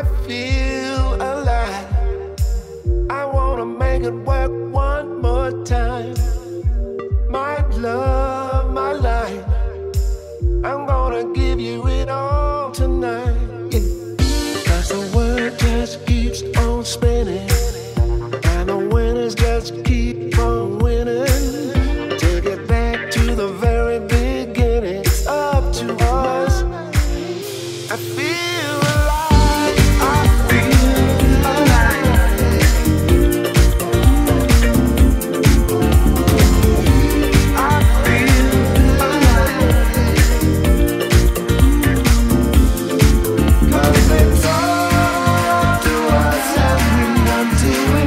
I feel alive. I wanna make it work one more time. My love, my life. I'm gonna give you it all tonight. Yeah. Cause the world just keeps on spinning. And the winners just keep